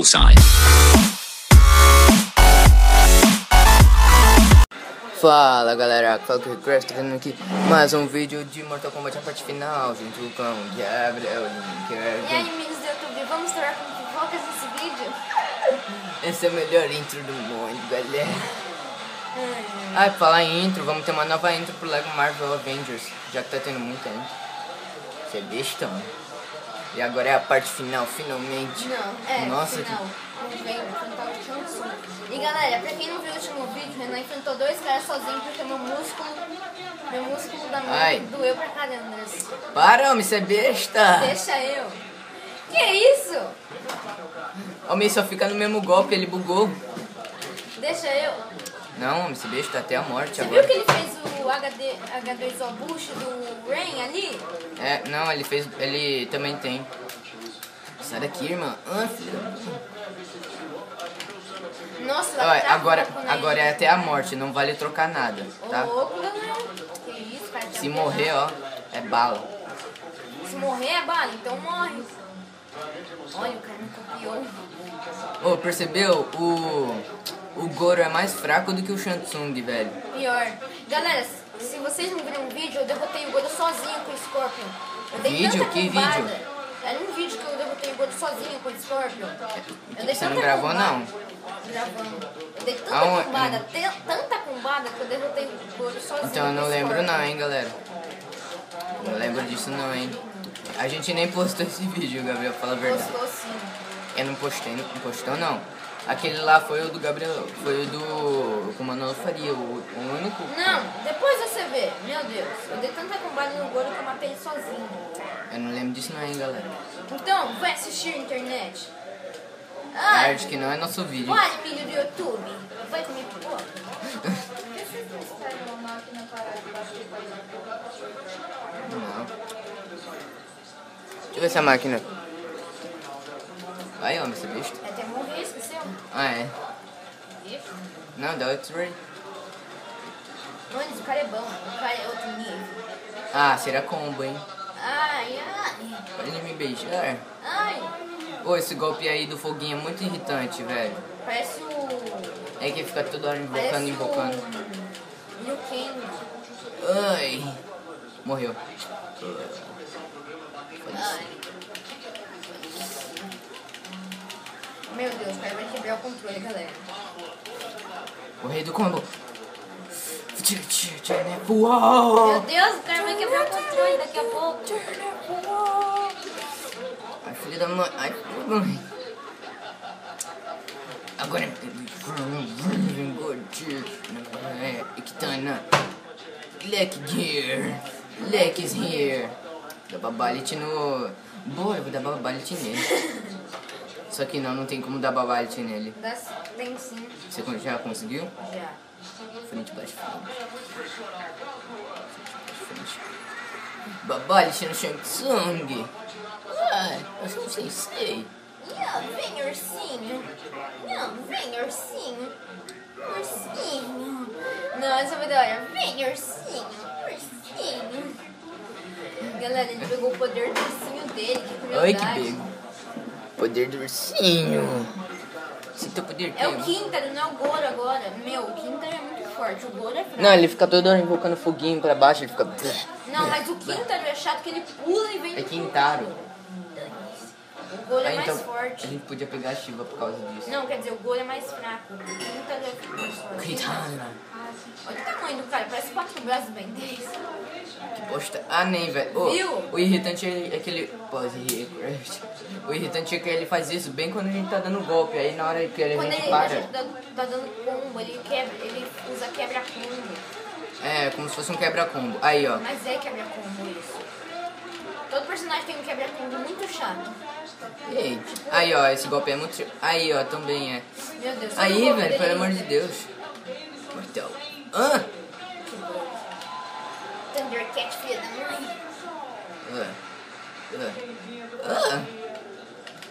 Bullseye. Fala galera, fala que o Crash tá vendo aqui mais um vídeo de Mortal Kombat a parte final, junto com o Gabriel E aí, amigos do YouTube, vamos estourar com pipocas nesse vídeo? Esse é o melhor intro do mundo, galera. Ah, pra falar em intro, vamos ter uma nova intro pro Lego Marvel Avengers, já que tá tendo muita intro. Você é bestão. E agora é a parte final, finalmente. Não, é, Nossa, final. Enfrentar o Chansung. E galera, pra quem não viu o último vídeo, o Renan enfrentou dois caras sozinho porque meu músculo, meu músculo da mão Ai. doeu pra caramba. que... Para, homem, você é besta. Deixa eu. Que isso? Homem, só fica no mesmo golpe, ele bugou. Deixa eu. Não, homem, você é besta até a morte Você viu agora. que ele fez o HD, H2O Bush do Rain ali? É, não, ele fez. Ele também tem. Sai daqui, irmã. Ah. Nossa, Olha, agora, nele. agora é até a morte, não vale trocar nada, Ô, tá? louco, Leonel. Que isso, cara. Se morrer, ó, é bala. Se morrer é bala, então morre. Olha, o cara me copiou. Ô, percebeu? O. O Goro é mais fraco do que o Shansung, velho. Pior. Galera, se vocês não viram o vídeo, eu derrotei o Goro sozinho com o Scorpion. Eu dei Vídeo? Que combada. vídeo? Era um vídeo que eu derrotei o Goro sozinho com o Scorpion. Eu dei Você não gravou, combada. não? Gravando. Eu dei tanta Aonde? combada, tanta combada que eu derrotei o Goro sozinho. Então eu não lembro não, hein, galera. Não lembro disso não, hein. A gente nem postou esse vídeo, Gabriel, fala a verdade. Gostou sim. Eu não postei, não postou não. Aquele lá foi o do Gabriel, foi o do o Manolo Faria, o, o único. Não, depois você vê. Meu Deus, eu dei tanta combada no Goro que eu matei ele sozinho. Eu não lembro disso não, hein, galera. Então, vai assistir a internet. Ah, Arte que não é nosso vídeo. Olha, milho do YouTube. Vai comer pipoca? Não. Deixa eu ver essa máquina. Vai, homem, você é besta. Ah, é. Ih, Não, dá X-Ray. Mano, o cara é bom. O cara é outro nível. Ah, será combo, hein? Ai, ai. Ele me beijar. Ai. Pô, esse golpe aí do foguinho é muito irritante, velho. Parece o... É que fica toda hora invocando, Parece invocando. o... Liu Kang. Ai. Morreu. Ai. Meu Deus, o cara vai quebrar o controle, galera. O rei do combo. Uau! Meu Deus, o cara vai quebrar o controle daqui a pouco. Ai, filha da mãe. Ai, filha da mãe. Agora é É, Ictana. Leck Gear. Leck is here. Dá babalite no. Boa, eu vou dar babalite nele. Só que não, não tem como dar babalite nele. Dá, tem sim, Você já conseguiu? já. Frente, baixo, frente. Babalite no Shang Tsung. Ai, eu não sei, sei. Vem ursinho. Não, vem ursinho. Ursinho. Não, essa foi da hora. Vem ursinho. Ursinho. Galera, ele pegou o poder do ursinho dele. Que Ai, que crueldade. Poder do ursinho. Sinta o poder É o teu. Quintaro, não é o Goro agora. Meu, o Quintaro é muito forte. O Goro é fraco. Não, ele fica toda hora invocando foguinho pra baixo, ele fica. Não, mas o Quintaro é chato que ele pula e vem É Quintaro. O Goro é mais então, forte. a gente podia pegar a Shiva por causa disso. Não, quer dizer, o Goro é mais fraco. O Quintaro é mais forte. Quintaro. Olha o tamanho do cara, parece quatro braços bem 10. Que bosta. Ah, nem, velho. Ô, Viu? O irritante é aquele. Pause record. O irritante é que ele faz isso bem quando a gente tá dando golpe. Aí na hora que a Quando gente ele, a para. gente tá, tá dando combo, ele quebra, ele usa quebra-combo. É, como se fosse um quebra-combo. Aí, ó. Mas é quebra-combo isso. Todo personagem tem um quebra-combo muito chato. Ei. Aí, ó, esse golpe é muito. Aí, ó, também é. Meu Deus. Aí, velho, pelo é amor de Deus. Mortal. Ah! Thundercat, filha da mãe. Ah. Ah. Ah.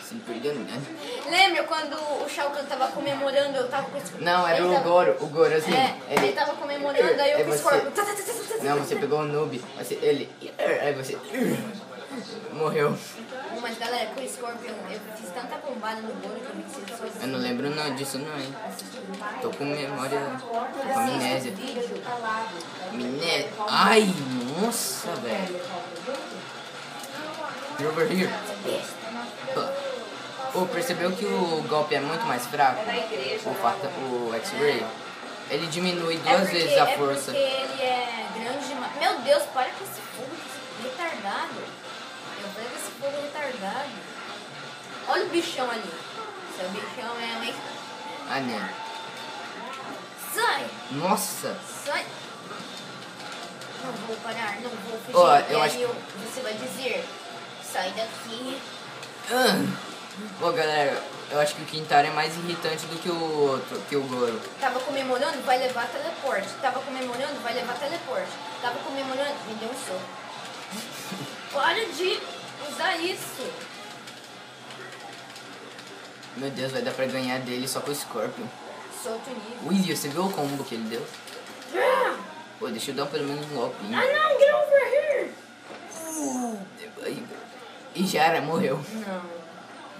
Você não perdeu nada. Lembra quando o Shao Kahn tava comemorando, eu tava com esse... Não, era o tava- Goro. O Goro, assim. É, ele ele... tava comemorando, aí eu É fiz você. corpo. Não, você pegou o noob. Você, ele. Aí você. Morreu. Mas galera, com o Scorpion, eu fiz tanta bombada no bolo que eu me sozinha. Eu não lembro não disso não, hein. Tô com memória. Tô com amnésia. Amnésia. Ai, nossa, velho. You're over here. Pô, percebeu que o golpe é muito mais fraco? O, fata- o X-Ray? Ele diminui É duas porque- vezes a é força. porque ele é grande demais. Meu Deus, para com esse fogo retardado. Eu falei esse fogo retardado. Olha o bichão ali. Seu bichão é um... Ah, né? Sai! Nossa. Sai! Não vou parar, não vou fugir. E eu aí acho- eu- você vai dizer, sai daqui. Ah. Pô, galera, eu acho que o Quintaro é mais irritante do que o outro, que o Goro. Tava comemorando, vai levar teleporte. Tava comemorando, vai levar teleporte. Tava comemorando, me deu um soco. Para de usar isso. Meu Deus, vai dar pra ganhar dele só com o Scorpion. Solta o nível. Ui, você viu o combo que ele deu? Ah, Pô, deixa eu dar pelo menos um golpinho. não, get over here. Ai, E já era, morreu. Não.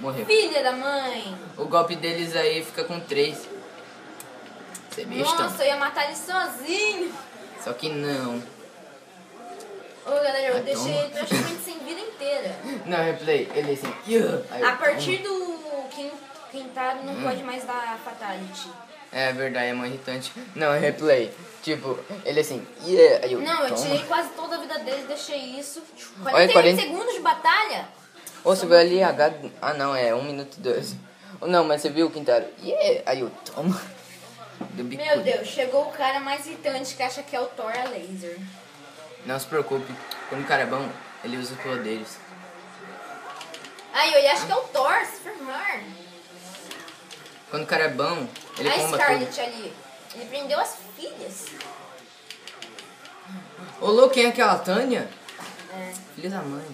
Morreu. Filha da mãe. O golpe deles aí fica com três. Você é besta? Nossa, eu ia matar ele sozinho. Só que não. Ô, galera, eu Ah, deixei ele praticamente sem vida inteira. Não, replay. Ele assim. Aí A partir do quin- quintal Hum. não pode mais dar fatality. É verdade, é muito irritante. Não, replay. Tipo, ele assim. Yeah. Eu, Não, eu tirei quase toda a vida dele, deixei isso. Olha, 48 40 segundos de batalha? Ou você viu ali H. Ah, não, é 1 minuto e 2. Não, mas você viu o Quintaro? Yeah. Aí eu, toma. Meu Deus, chegou o cara mais irritante que acha que é o Thor a laser. Não se preocupe. Quando o cara é bom, ele usa poderes. Aí, ele acha que é o Thor, se firmar. Quando o cara é bom, ele a tudo. Scarlet ali. Ele prendeu as filhas. Ô, louco, quem é aquela Tânia? É. Filha da mãe.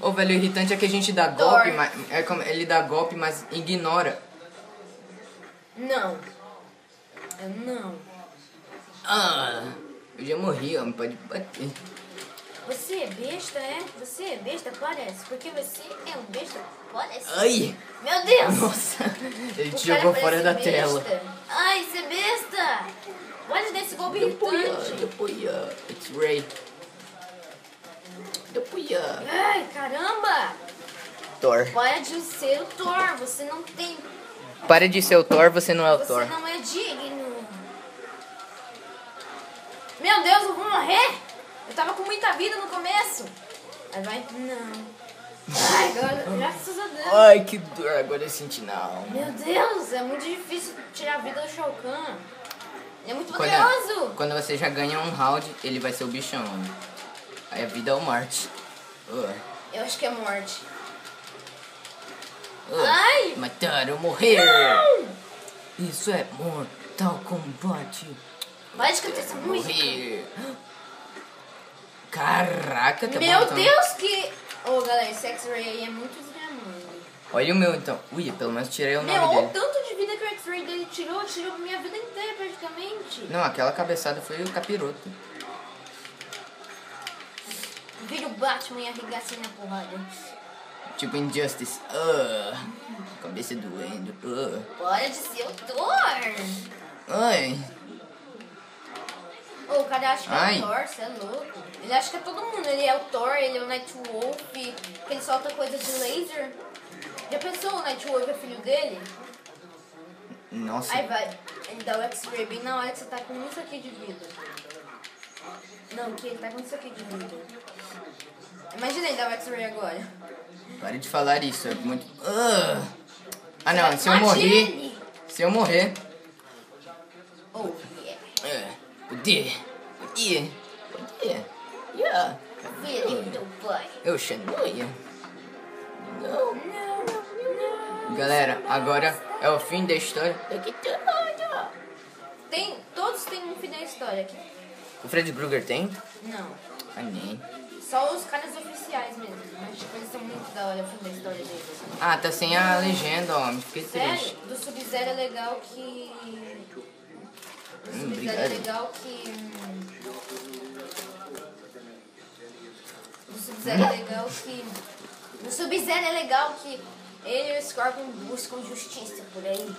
Ô, velho, o irritante é que a gente dá Thor. golpe, mas é como ele dá golpe, mas ignora. Não. Eu não. Ah, eu já morri, homem, pode bater. Você é besta, é? Você é besta, parece. Porque você é um besta, parece. Ai, Meu Deus! nossa, ele te jogou fora da besta. tela. Ai, você é besta! Olha desse golpe Depoia, irritante. depoia, X-Ray. Depoia. Ai, caramba! Thor. Para de ser o Thor. Você não tem. Para de ser o Thor, você não é o Você Thor. não é digno. Meu Deus, eu vou morrer! Eu tava com muita vida no começo. Aí vai. Não. Ai, agora, graças a Deus. Ai, que dor, agora eu senti não. Meu Deus, é muito difícil tirar a vida do Shao Kahn. Ele é muito Quando, poderoso. quando você já ganha um round, ele vai ser o bichão. Aí a vida é o morte. Uh, Eu acho que é morte. Ai! Mataram, morrer! Não! Isso é Mortal Kombat. Vai escutar essa música. Caraca, que Meu bom, então. Deus, que. Ô, galera, esse X-Ray aí é muito desgramando. Olha o meu então. Ui, pelo menos tirei o Meu, nome tanto de vida que o X-Ray dele tirou, tirou minha vida inteira praticamente. Não, aquela cabeçada foi o capiroto. Vira o Batman e arregaça na porrada. Tipo Injustice. Uh, cabeça doendo. Uh. Para de ser o Thor! Ai. Ô, o cara acha que é Ai. o Thor, você é louco. Ele acha que é todo mundo. Ele é o Thor, ele é o Nightwolf, que ele solta coisa de laser. Já pensou o Nightwolf é filho dele? Nossa. Aí vai, ele dá o X-Ray bem na hora que você tá com isso aqui de vida. Não, que ele tá com isso aqui de vida. Imagina ele dar o X-Ray agora. Pare de falar isso, é muito. Ah, ah não, se eu morrer. Se eu morrer. Oh, yeah. É, poder. Poder. Poder. Yeah. Do. Eu Shanoia. Não. Não, não. Galera, agora é o fim da história. Tem, todos têm um fim da história aqui. O Fred Krueger tem? Não. Ah, nem. Só os caras oficiais mesmo. Mas tipo, eles são muito da hora o fim da história deles. Ah, tá sem a legenda, ó. Me fiquei Sério? triste. Do Sub-Zero é legal que. Do Hum, Sub-Zero é legal que. hum, Sub-Zero é legal que. No Sub-Zero é legal que ele e o Scorpion buscam justiça por aí.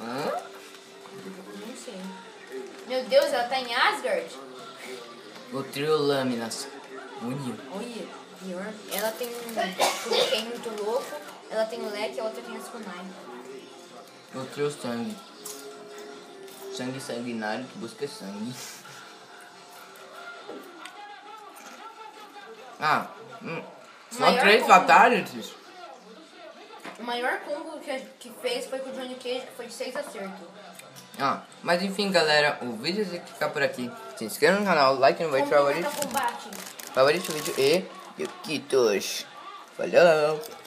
Hã? Não sei. Meu Deus, ela tá em Asgard? O trio Lâminas. Pior. Ela tem um tem muito louco, ela tem o leque e a outra tem as kunai. O trio Sangue. Sangue sanguinário que busca sangue. Ah, hum, só três combo. fatalities? O maior combo que, que fez foi com o Johnny Cage, que foi de 6 acertos. Ah, mas enfim, galera, o vídeo vai ficar por aqui. Se inscreva no canal, like no vídeo favorito, favorito o vídeo e Yukitos. Falou!